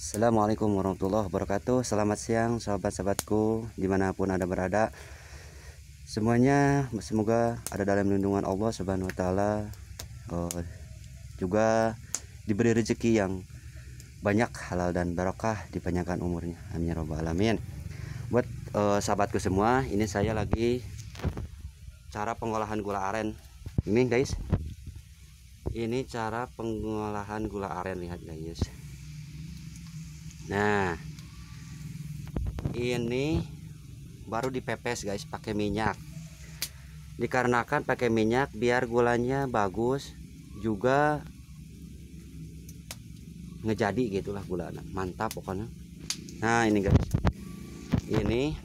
Assalamualaikum warahmatullahi wabarakatuh. Selamat siang sahabat-sahabatku Di mana pun anda berada. Semuanya semoga ada dalam lindungan Allah subhanahu wa ta'ala. Oh, Juga diberi rezeki yang banyak halal dan barokah dipanjangkan umurnya. Amin ya rabbal alamin. Buat uh, sahabatku semua Ini saya lagi Cara pengolahan gula aren. Ini guys. Ini cara pengolahan gula aren. Lihat guys Nah, ini baru dipepes guys pakai minyak. Dikarenakan pakai minyak biar gulanya bagus juga ngejadi gitulah gula mantap pokoknya. Nah ini guys, ini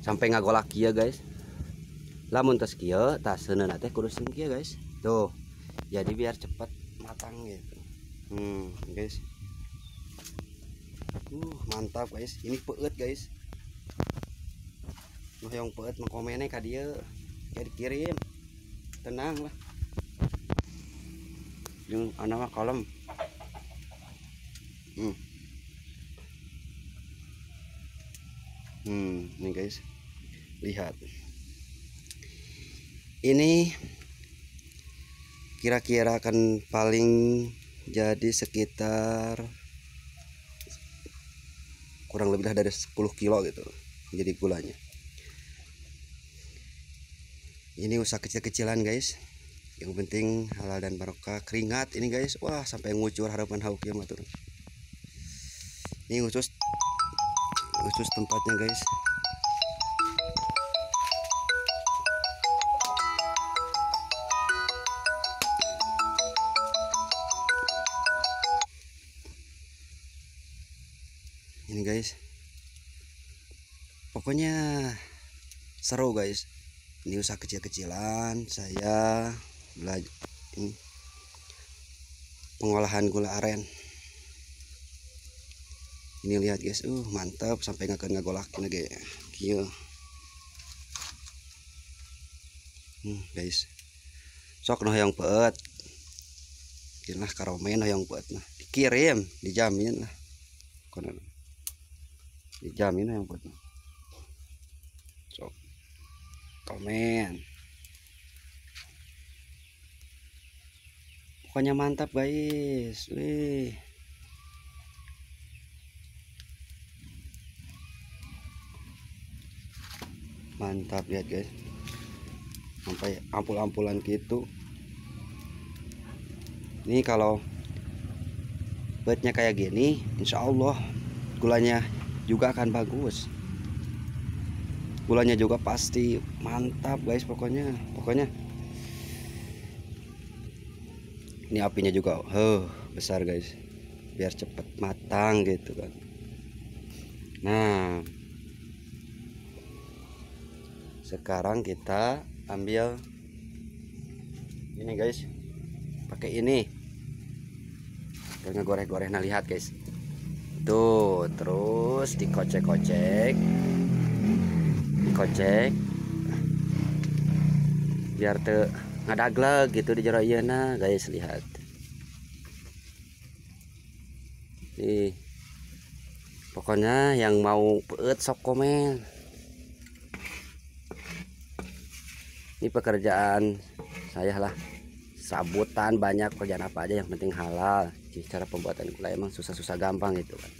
sampai ngagolak ya guys lamun tes kia tas teh kudu kia guys. Tuh jadi biar cepat matang gitu. Hmm guys. Uh mantap guys. Ini peut guys. Noh yang peut mengkomennya ka dia jadi kirim. Tenang lah. Yang anak kolom hmm. Hmm nih guys. Lihat ini kira-kira akan paling jadi sekitar kurang lebih dari 10 kilo gitu jadi gulanya. Ini usaha kecil-kecilan guys. Yang penting halal dan barokah. Keringat ini guys. Wah sampai ngucur harapan hauk ya matur ini khusus khusus tempatnya guys pokoknya seru guys. Ini usaha kecil-kecilan saya belajar pengolahan gula aren. Ini lihat guys. Uh mantap sampai nggak ngagolak lagi. Kia hmm, guys. Sok noh yang peet. Kira karomen yang peet nah. Dikirim dijamin lah. Dijamin yang buat sok. Komen pokoknya mantap guys. Wih. Mantap lihat guys. Sampai ampul-ampulan gitu. Ini kalau bednya kayak gini Insya Allah gulanya juga akan bagus gulanya juga pasti mantap guys pokoknya. Pokoknya. Ini apinya juga huh, besar guys. Biar cepet matang gitu kan. Nah. Sekarang kita ambil ini guys. Pakai ini. Karena goreng-goreng nah lihat guys. Tuh terus dikocek-kocek dikocek biar te ngadaglag gitu di jero nah guys lihat nih. Pokoknya yang mau peut sok komen. Ini pekerjaan saya lah. Sabutan banyak pekerjaan apa aja yang penting halal. Cara pembuatan gula emang susah-susah gampang gitu kan.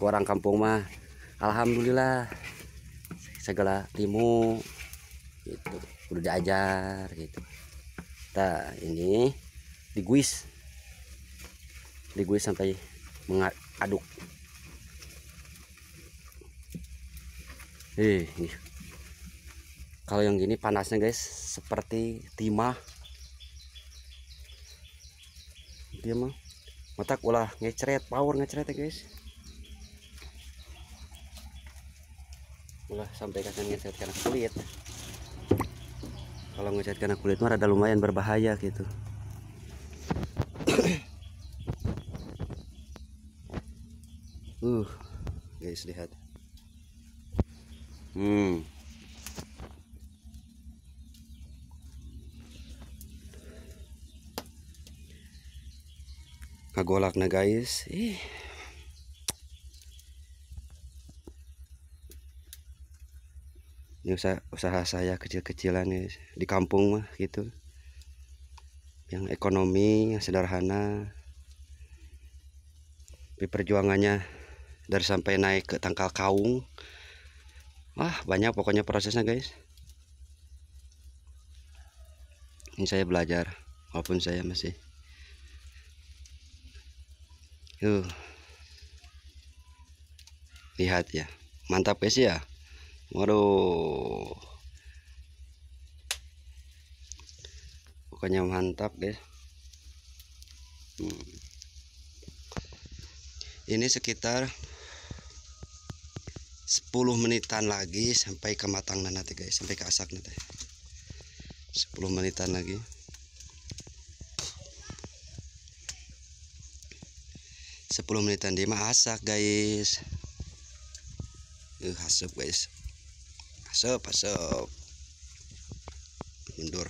Kurang kampung mah alhamdulillah segala ilmu gitu. Udah diajar gitu. Nah ini diguis diguis sampai mengaduk. Eh ini kalau yang gini panasnya guys seperti timah. Dia mah matak ulah ngecret power ngecret ya guys ulah sampai kakak ngecat karena kulit. Kalau ngecat karena kulit mah ada lumayan berbahaya gitu. Uh guys lihat. Hmm. Kagolak na guys. Ih. Ini usaha, usaha saya kecil-kecilan guys di kampung mah gitu yang ekonomi yang sederhana tapi perjuangannya dari sampai naik ke tangkal kaung wah banyak pokoknya prosesnya guys ini saya belajar walaupun saya masih Tuh. Lihat ya. Mantap guys ya. Waduh. Pokoknya mantap guys. Hmm. Ini sekitar 10 menitan lagi sampai ke matang nanti guys, sampai ke asak nanti. 10 menitan lagi. 10 menitan dia masak guys uh, hasep guys hasep hasep mundur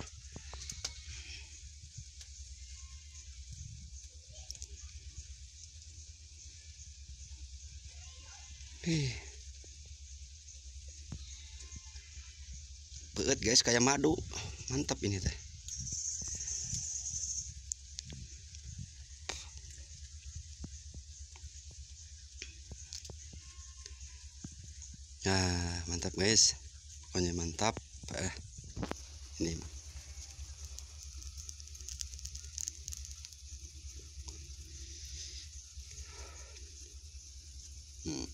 Ih. Beut guys kayak madu. Mantap ini teh. Nah, mantap guys. Pokoknya mantap. Eh, ini. Hmm.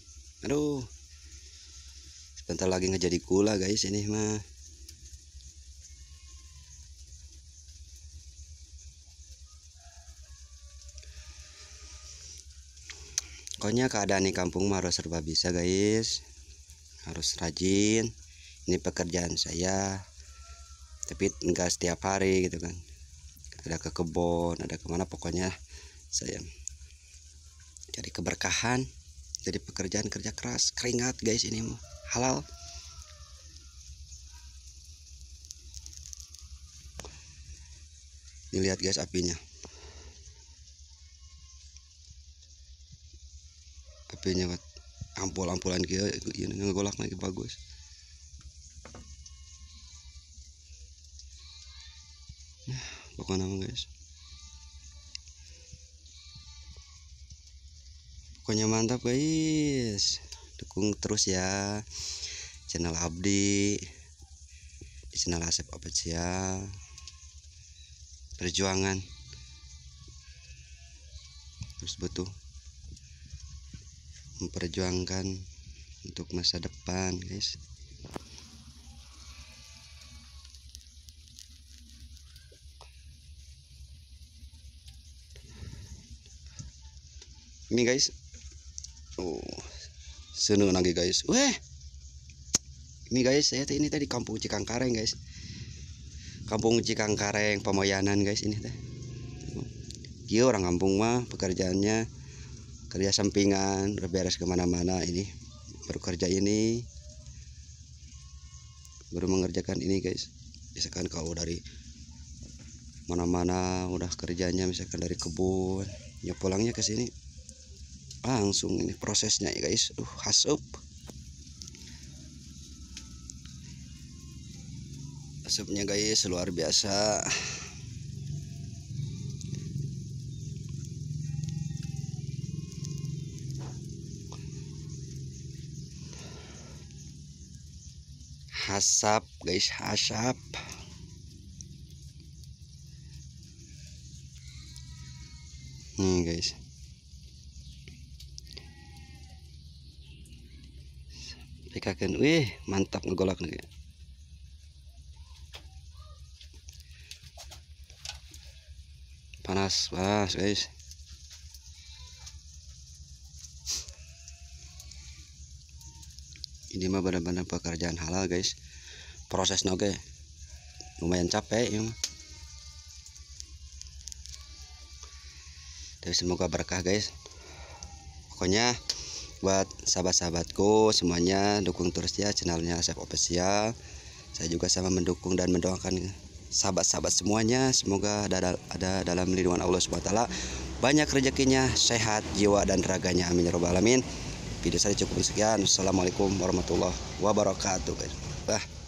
Aduh. Sebentar lagi nggak jadi gula guys ini mah. Pokoknya keadaan di kampung mah harus serba bisa guys harus rajin ini pekerjaan saya tapi enggak setiap hari gitu kan. Ada ke kebun ada ke mana pokoknya saya jadi keberkahan jadi pekerjaan kerja keras. Keringat guys ini halal. Dilihat guys apinya. Apinya ampul-ampulan ini ngegolak lagi bagus nah, pokoknya nama guys. Pokoknya mantap guys. Dukung terus ya channel Abdi di channel Asep ya perjuangan. Terus butuh memperjuangkan untuk masa depan guys ini guys. Oh seneng lagi guys. Weh. Ini guys saya ini tadi kampung Cikangkareng guys. Kampung Cikangkareng Pemoyanan guys ini teh. Dia orang kampung mah pekerjaannya kerja sampingan beres ke mana-mana ini. Baru kerja ini. Baru mengerjakan ini guys. Misalkan kalau dari mana-mana udah kerjanya misalkan dari kebun ya pulangnya ke sini langsung ini prosesnya ya guys. Uh hasup asupnya guys luar biasa. Hasap guys hasap. Nih guys pekakan wih mantap ngegolak nih panas panas guys. Ini mah benar-benar pekerjaan halal guys. Proses oke lumayan capek ya tapi semoga berkah guys. Pokoknya buat sahabat-sahabatku semuanya dukung terus ya channelnya Chef Official saya juga sama mendukung dan mendoakan sahabat-sahabat semuanya. Semoga ada, ada dalam lindungan Allah SWT banyak rezekinya sehat jiwa dan raganya. Amin ya robbal alamin. Video saya cukup sekian. Assalamualaikum warahmatullahi wabarakatuh. Guys